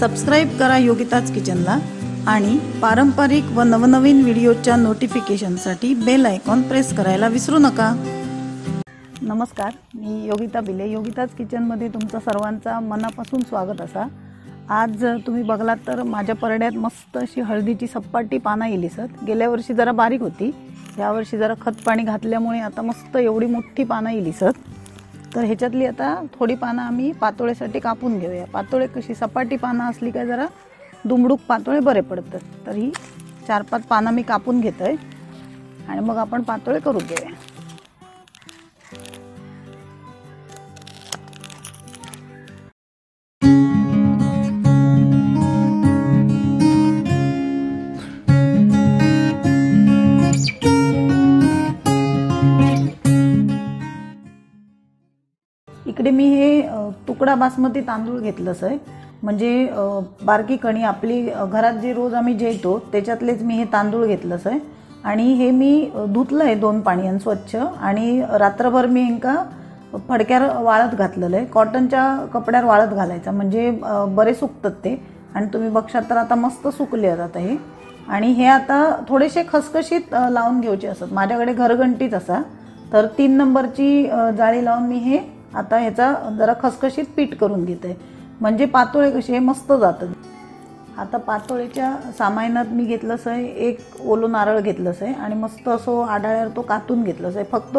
Subscribe करा योगिताज किचनला आणि पारंपरिक व नवनवीन व्हिडिओच्या नोटिफिकेशनसाठी बेल आयकॉन प्रेस करायला विसरू नका. नमस्कार मी योगिता बिले. योगिताज किचनमध्ये तुमचं सर्वांचा मनापासून स्वागत असा. आज तुम्ही बघलात तर माझ्या परड्यात मस्त अशी हळदीची सपाटी पानं येली सत गेल्या वर्षी जरा बारीक होती. यावर्षी जरा खत पाणी घातल्यामुळे आता मस्त एवढी मोठी पानं येली सत तर ह्याच्यातली आता थोडी पानं आम्ही पातोळ्यासाठी कापून घेऊया. पातोळे कशी सपाटी पानं असली काय जरा दुमडूक पातोळे बरे पडतात. तर ही चार पाच पानं मी कापून घेतो आहे आणि मग आपण पातोळे करून घेऊया. म्हणजे, अ, बासमती तांदूळ घेतलंच आहे म्हणजे बारकी कणी आपली घरात जे रोज आम्ही जेवतो त्याच्यातलेच मी हे तांदूळ घेतलं आहे आणि हे मी धुतलं आहे दोन पाण्यानं स्वच्छ. आणि रात्रभर मी इंका फडक्यावर वाळत घातलेलं आहे. कॉटनच्या कपड्यावर वाळत घालायचा. म्हणजे बरे सुकतात ते. आणि तुम्ही बघशात तर आता मस्त सुकले आहेत आता हे. आणि हे आता थोडेसे खसखशीत लावून घ्यायचे असतात. माझ्याकडे घरघंटीच असा. तर तीन नंबरची जाळी लावून मी हे आता ह्याचा जरा खसखशीत पीठ करून घेते. म्हणजे पातोळे कसे हे मस्त जातं. आता पातोळीच्या सामानात मी घेतलंच आहे एक ओलो नारळ घेतलंच आहे आणि मस्त असं आढाळ्यावर तो कातून घेतलंच आहे. फक्त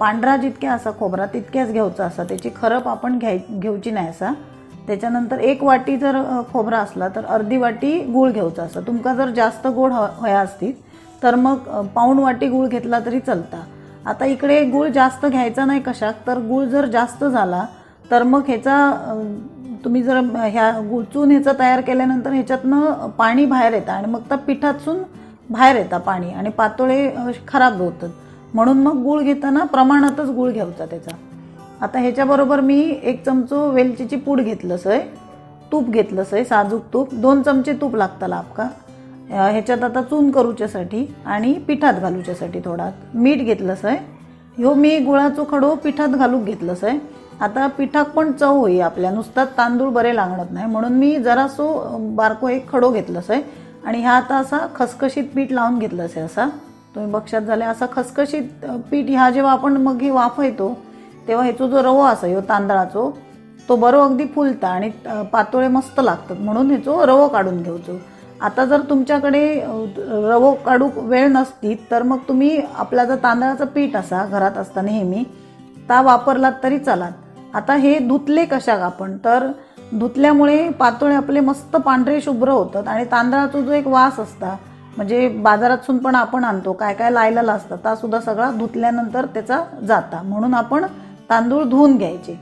पांढरा जितक्या असा खोबरा तितक्याच घ्यायचा असा. त्याची खरप आपण घ्याय घेऊची नाही असा. त्याच्यानंतर एक वाटी जर खोबरा असला तर अर्धी वाटी गूळ घ्यायचा असा. तुमका जर जास्त गोड ह हया असतील तर मग पाऊण वाटी गूळ घेतला तरी चालता. आता इकडे गूळ जास्त घ्यायचा नाही कशात तर गूळ जर जास्त झाला तर मग ह्याचा तुम्ही जर ह्या गुळचून ह्याचं तयार केल्यानंतर ह्याच्यातनं पाणी बाहेर येतं आणि मग त्या पिठातून बाहेर येतं पाणी आणि पातोळे खराब होतात. म्हणून मग गूळ घेताना प्रमाणातच गूळ घ्यायचा त्याचा. आता ह्याच्याबरोबर मी एक चमचो वेलचीची पूड घेतलंच आहे तूप घेतलंच आहे साजूक तूप. दोन चमचे तूप लागताला आपका ह्याच्यात आता चून करूच्यासाठी आणि पिठात घालूच्यासाठी थोडा मीठ घेतलंच आहे. ह्यो मी गुळाचो खडो पिठात घालूक घेतलंच आहे. आता पिठाक पण चव होई आपल्या. नुसतात तांदूळ बरे लागणत नाही. म्हणून मी जरासो बारको एक खडो घेतलंच आहे. आणि ह्या आता असा खसखशीत पीठ लावून घेतलंच आहे असा. तुम्ही बक्षात झाले असा खसखशीत पीठ ह्या जेव्हा आपण मग ही वाफयतो तेव्हा ह्याचो जो रवो असा ह्यो तांदळाचो तो बरो अगदी फुलता आणि पातोळे मस्त लागतात. म्हणून ह्याचो रवो काढून घेवचो आता जर तुमच्याकडे रवो काढूक वेळ नसती तर मग तुम्ही आपला जर तांदळाचं पीठ असा घरात असता नेहमी ता वापरलात तरी चालात. आता हे धुतले कशा आपण? तर धुतल्यामुळे पातोळे आपले मस्त पांढरे शुभ्र होतात आणि तांदळाचा जो एक वास असता म्हणजे बाजारातून पण आपण आणतो काय काय लायलेला असतं ता सुद्धा सगळा धुतल्यानंतर त्याचा जाता. म्हणून आपण तांदूळ धुवून घ्यायचे.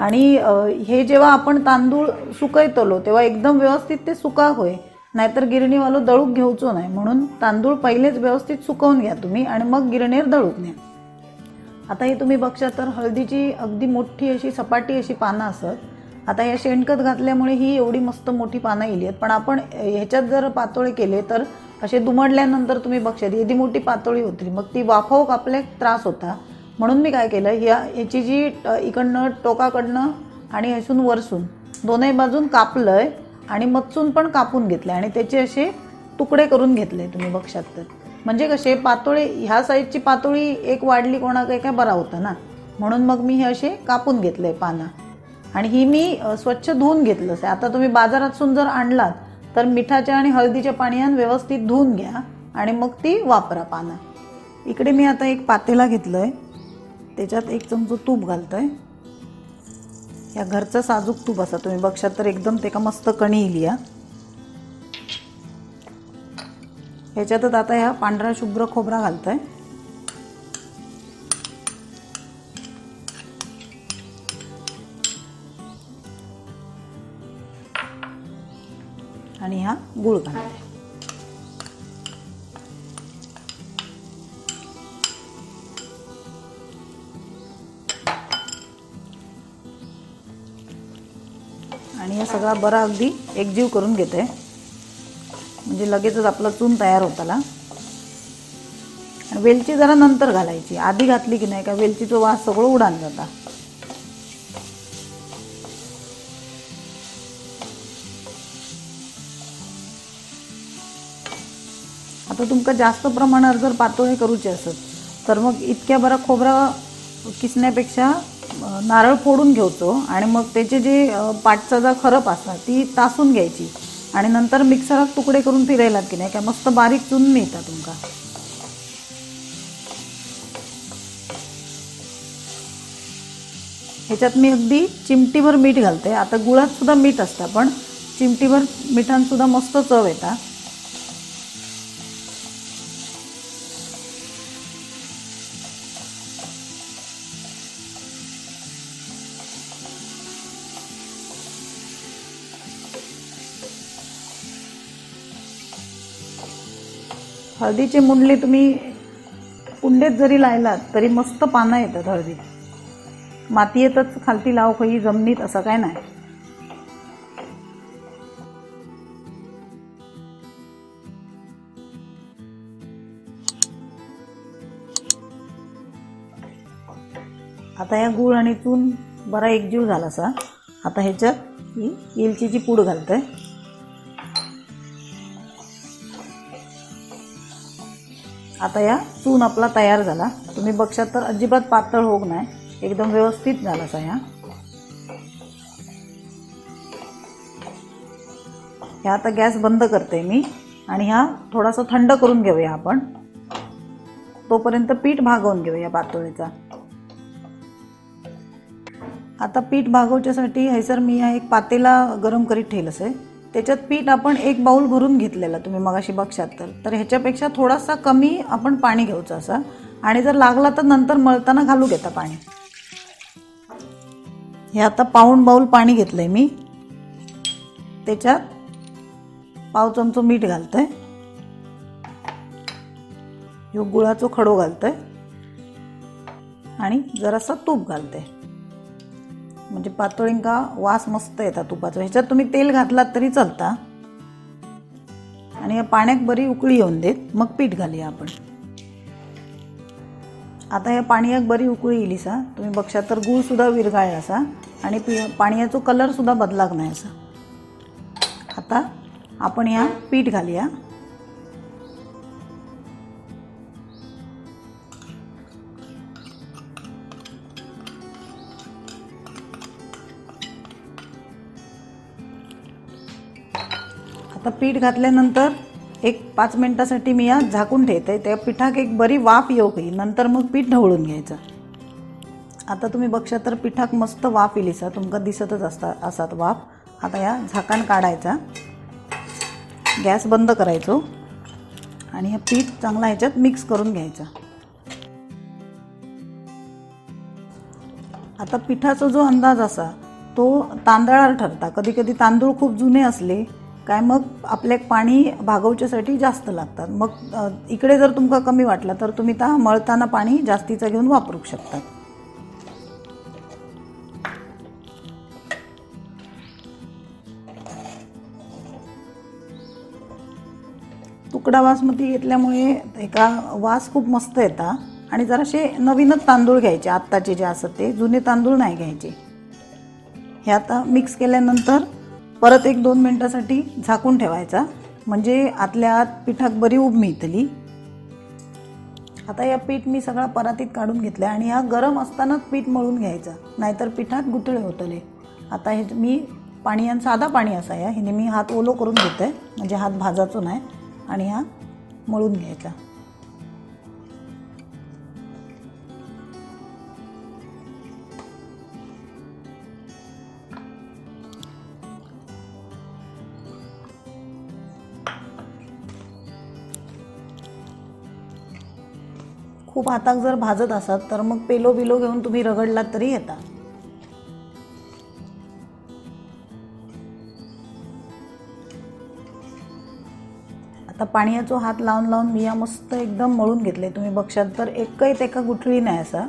आणि हे जेव्हा आपण तांदूळ सुकयतलो तेव्हा एकदम व्यवस्थित ते सुका होय. नाहीतर गिरणीवालो दळूक घेऊचो नाही. म्हणून तांदूळ पहिलेच व्यवस्थित सुकवून घ्या तुम्ही आणि मग गिरणीवर दळूक न्या. आता हे तुम्ही बघशा तर हळदीची अगदी मोठी अशी सपाटी अशी पानं असत. आता या शेणखत घातल्यामुळे ही एवढी मस्त मोठी पानं येली आहेत. पण आपण ह्याच्यात जर पातोळे केले तर असे दुमडल्यानंतर तुम्ही बघशात एवढी मोठी पातोळी होती मग ती वाफाव आपले त्रास होता. म्हणून मी काय केलं ह्या ह्याची जी इकडनं टोकाकडनं आणि असून वरसून दोनही बाजून कापलं आहे आणि मचून पण कापून घेतले आणि त्याचे असे तुकडे करून घेतले तुम्ही बघशात तर. म्हणजे कसे पातोळे ह्या साईजची पातोळी एक वाढली कोणा काही काय बरा होता ना. म्हणून मग मी हे असे कापून घेतले पानं. आणि ही मी स्वच्छ धुवून घेतलंच आहे आता तुम्ही बाजारातून जर आणलात तर मिठाच्या आणि हळदीच्या पाण्यानं व्यवस्थित धुवून घ्या आणि मग ती वापरा पानं. इकडे मी आता एक पातेला घेतलं आहे त्याच्यात एक चमचा तूप घालतोय. या घरचं साजूक तूप असा तुम्ही बघशात तर एकदम ते का मस्त कणी येईल या ह्याच्यातच आता ह्या पांढरा शुभ्र खोबरा घालतोय. आणि हा गुळ घाल. सगळा बरा अगदी एकजीव करून घेते. म्हणजे लगेचच आपला चून तयार होताला वेलची जरा नंतर घालायची. आधी घातली की नाही का वेलचीचा वास सगळं उडान जाता. आता तुमका जास्त प्रमाणात जर पातोळी करूची असत तर मग इतक्या बरा खोबरा किसण्यापेक्षा नारळ फोडून घेवचो आणि मग त्याचे जे पाटचा जा खरप असणार ती तासून घ्यायची. आणि नंतर मिक्सरात तुकडे करून फिरायलात की नाही काय मस्त बारीक चून मिळता तुमका. ह्याच्यात मी अगदी चिमटीभर मीठ घालते. आता गुळात सुद्धा मीठ असतं पण चिमटीभर मिठान सुद्धा मस्त चव येता. हळदीची मुंडली तुम्ही कुंडेत जरी लायलात तरी मस्त पानं येतात हळदीत मातीयेतच खालती लाव खई जमिनीत असं काय नाही. आता या गूळ आणि चून बरा एकजीव झाला असा आता ह्याच्यात ही वेलचीची पूड घालतोय. आता या चून आपला तयार झाला. तुम्ही बघशात तर अजिबात पातळ होग नाही एकदम व्यवस्थित झाला असा ह्या ह्या आता गॅस बंद करते मी आणि ह्या थोडासा थंड करून घेऊया आपण. तोपर्यंत पीठ भागवून घेऊया पातोळीचा. आता पीठ भागवच्यासाठी हैसर मी एक पातेला गरम करीत ठेवलं असे त्याच्यात पीठ आपण एक बाऊल भरून घेतलेला तुम्ही मगाशी बघशात तर. तर ह्याच्यापेक्षा थोडासा कमी आपण पाणी घ्यायचं असं. आणि जर लागला तर नंतर मळताना घालू घेता पाणी. हे आता पाऊण बाऊल पाणी घेतलंय मी. त्याच्यात पाव चमचो मीठ घालतंय. ह्यो गुळाचो खडो घालतंय. आणि जरासा तूप घालते म्हणजे पातोळींका वास मस्त येतात तुपाचा. ह्याच्यात तुम्ही तेल घातलात तरी चालता. आणि या पाण्यात बरी उकळी येऊन देत. मग पीठ घालूया आपण. आता या पाणयाक बरी उकळी येयली सा. तुम्ही बघशात तर गूळ सुद्धा असा. आणि पि पाण्याचो कलर सुद्धा बदलाक नाही असा. आता आपण या पीठ घालूया. आता पीठ घातल्यानंतर एक पाच मिनटासाठी मी या झाकून ठेवते. त्या पिठाक एक बरी वाफ येऊ होईल नंतर मग पीठ ढवळून घ्यायचं. आता तुम्ही बघशा तर पिठाक मस्त वाफ येईल सा तुमका दिसतच असता असात वाफ. आता या झाकण काढायचा. गॅस बंद करायचो. आणि हे पीठ चांगला ह्याच्यात मिक्स करून घ्यायचा. आता पिठाचा जो अंदाज असा तो तांदळावर ठरता. कधी कधी तांदूळ खूप जुने असले काय मग आपल्याक पाणी भागवच्यासाठी जास्त लागतात. मग इकडे जर तुमका कमी वाटला तर तुम्ही त्या मळताना पाणी जास्तीचं घेऊन वापरू शकतात. तुकडा बासमती घेतल्यामुळे एका वास खूप मस्त येता. आणि जराशे नवीनच तांदूळ घ्यायचे आत्ताचे जे असत ते जुने तांदूळ नाही घ्यायचे. हे आता मिक्स केल्यानंतर परत एक दोन मिनटासाठी झाकून ठेवायचा. म्हणजे आतल्या आत पिठाक बरी उब मिळतली. आता या पीठ मी सगळा परातीत काढून घेतलं आणि हा गरम असतानाच पीठ मळून घ्यायचा. नाहीतर पिठात गुतळे होतले. आता हे मी पाणी आणि साधा पाणी असा या हिने मी हात ओलो करून घेते म्हणजे हात भाजाचो नाही. आणि हा मळून घ्यायचा. खूप हाताक जर भाजत असाल तर मग पेलो बिलो घेऊन तुम्ही रगडलात तरी येता. आता पाण्याचो हात लावून लावून मी या मस्त एकदम मळून घेतले तुम्ही बघशात तर एकही तेका गुठळी नाही असा.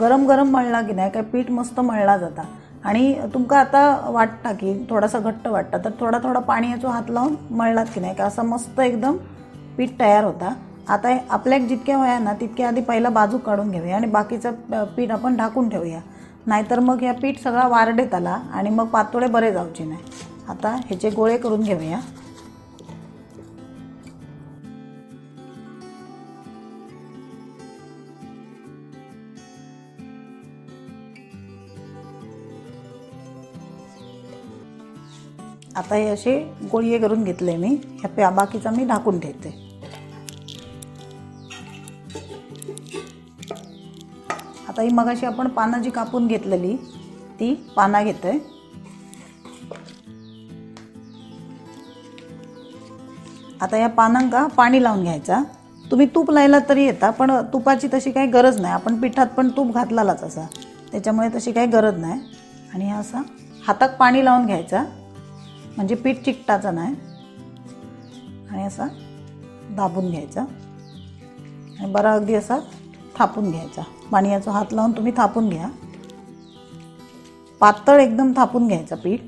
गरम गरम मळला की नाही काय पीठ मस्त मळला जाता. आणि तुमका आता वाटता की थोडासा घट्ट वाटता तर थोडा थोडा पाण्याचो हात लावून मळलात की नाही का असा मस्त एकदम पीठ तयार होता. आता आपल्या जितक्या वया ना तितक्या आधी पहिला बाजू काढून घेऊया आणि बाकीचं पीठ आपण ढाकून ठेवूया. नाहीतर मग ह्या पीठ सगळा वारडेत आला आणि मग पातोळे बरे जाऊचे नाही आता ह्याचे गोळे करून घेऊया. आता हे असे गोळी करून घेतले मी. ह्या प्या बाकीचा मी ढाकून ठेवते. आता ही मगाशी आपण पानं जी कापून घेतलेली ती पानां घेतो आहे आता या पानांका पाणी लावून घ्यायचा. तुम्ही तूप लायला तरी येता पण तुपाची तशी काही गरज नाही. आपण पिठात पण तूप घातलालाच असा. त्याच्यामुळे तशी काही गरज नाही. आणि हा असा हातात पाणी लावून घ्यायचा. म्हणजे पीठ चिकटाचं नाही. आणि असा दाबून घ्यायचा. आणि बरा अगदी असा थापून घ्यायचा. पाण्याचा हात लावून तुम्ही थापून घ्या. पातळ एकदम थापून घ्यायचा पीठ.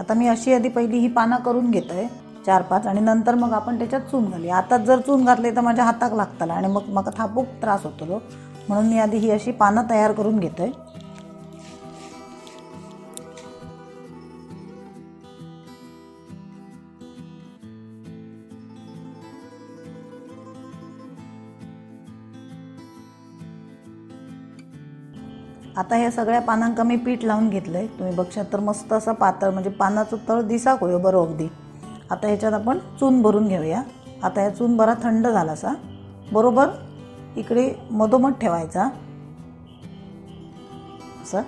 आता मी अशी आधी पहिली ही पानं करून घेत आहे चार पाच आणि नंतर मग आपण त्याच्यात चून घाली आता जर चून घातले तर माझ्या हाताक लागताला आणि मग मला थापूक त्रास होतो म्हणून मी आधी ही अशी पानं तयार करून घेतोय. आता ह्या सगळ्या पानांका मी पीठ लावून घेतलं आहे तुम्ही बघशात तर मस्त असं पातळ म्हणजे पानाचं तळ दिसा होयो बरं अगदी. आता ह्याच्यात आपण चून भरून घेऊया. आता ह्या चून बरा थंड झाला असा बरोबर? इकडे मधोमध ठेवायचा. असं.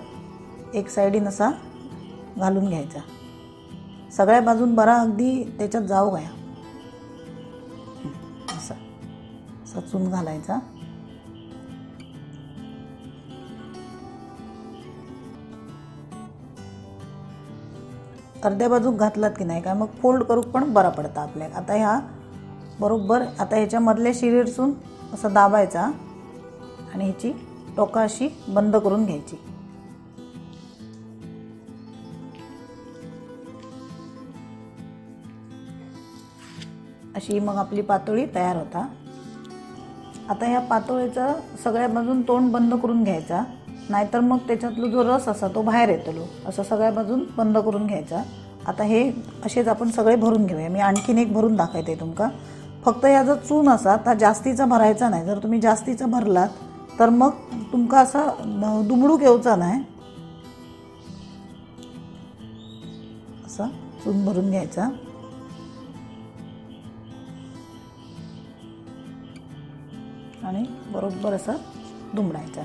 एक साईडीन असा घालून घ्यायचा. सगळ्या बाजून बरा अगदी त्याच्यात जाऊ गया. असं. असा चून घालायचा. अर्ध्या बाजूक घातलात की नाही काय मग फोल्ड करूक पण बरा पडता आपल्याला आता ह्या बरोबर आता ह्याच्यामधल्या शिरीरसून असं दाबायचा आणि ह्याची टोका अशी बंद करून घ्यायची. अशी मग आपली पातोळी तयार होता. आता ह्या पातोळीचं सगळ्या बाजून तोंड बंद करून घ्यायचा. नाहीतर मग त्याच्यातलो जो रस असा तो बाहेर येतलो असं सगळ्या बाजून बंद करून घ्यायचा. आता हे असेच आपण सगळे भरून घेऊया. मी आणखीन एक भरून दाखवते तुमका. फक्त ह्या जर चून असा तर जास्तीचा भरायचा नाही. जर तुम्ही जास्तीचा भरलात तर मग तुमका असा दुमडूक येऊचा नाही. असा चून भरून घ्यायचा. आणि बरोबर असा दुमडायचा.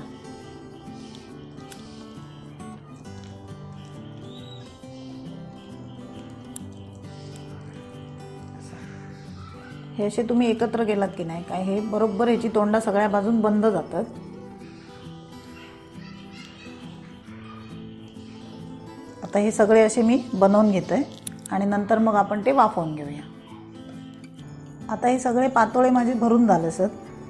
हे असे तुम्ही एकत्र गेलात की नाही? काय हे बरोबर ह्याची तोंडा सगळ्या बाजून बंद जातात. आता हे सगळे असे मी बनवून घेतो आहे आणि नंतर मग आपण ते वाफवून घेऊया. आता हे सगळे पातोळे माझे भरून झाले सर.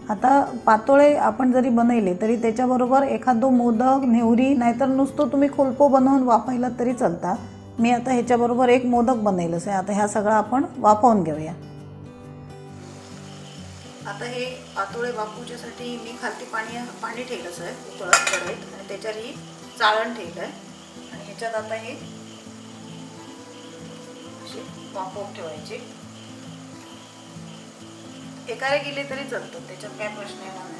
आता पातोळे आपण जरी बनवले तरी त्याच्याबरोबर एखादो मोदक नेवरी नाहीतर नुसतं तुम्ही खोलपो बनवून वाफायला तरी चालता. मी आता ह्याच्याबरोबर एक मोदक बनवलंच आहे आता ह्या सगळं आपण वाफवून घेऊया. आता हे पातोळे बापूच्यासाठी मी खालती पाणी पाणी ठेवलंच आहे उकळत कढईत. आणि त्याच्यावर ही चाळण ठेवलं आहे आणि ह्याच्यात आता हे असे वाफवून ठेवायचे. एकारे गेले तरी चालतं त्याच्यात काय प्रश्न येणार नाही.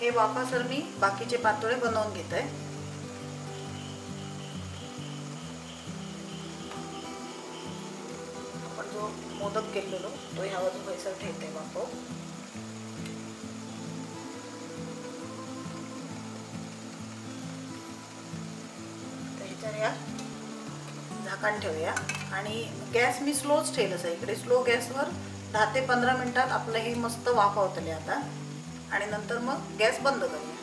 हे वाफासर मी बाकीचे पातोळे बनवून घेत आहे केलेलो. तो ह्या बाजू पैसा ठेवते वापव ह्याच्यावर या. झाकण ठेवूया. आणि गॅस मी स्लोच ठेवलंच आहे. इकडे स्लो गॅसवर दहा ते पंधरा मिनिटात आपलं हे मस्त वाफवतले आता. आणि नंतर मग गॅस बंद करूया.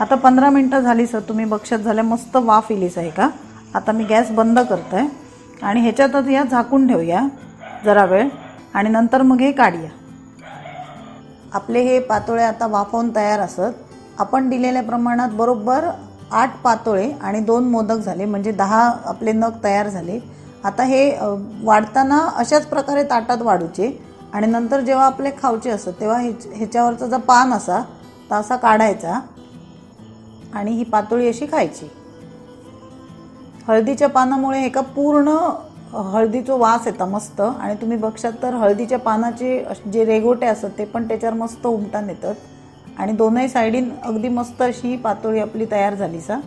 आता पंधरा मिनटं झाली सर. तुम्ही बक्षत झाल्या मस्त वाफ इलीच आहे का? आता मी गॅस बंद करत आहे आणि ह्याच्यातच या झाकून ठेवूया जरा वेळ. आणि नंतर मग हे काढूया. आपले हे पातोळे आता वाफवून तयार असत. आपण दिलेल्या प्रमाणात बरोबर आठ पातोळे आणि दोन मोदक झाले म्हणजे दहा आपले नग तयार झाले. आता हे वाढताना अशाच प्रकारे ताटात वाढूचे आणि नंतर जेव्हा आपले खावचे असत तेव्हा हे ह्याच्यावरचा जो पान असा तर असा काढायचा आणि ही पातोळी अशी खायची. हळदीच्या पानामुळे एका पूर्ण हळदीचो वास येता मस्त. आणि तुम्ही बघशात तर हळदीच्या पानाचे जे रेगोटे असतात ते पण त्याच्यावर मस्त उमटान येतात. आणि दोनही सायडीन अगदी मस्त अशी पातोळी आपली तयार झाली सा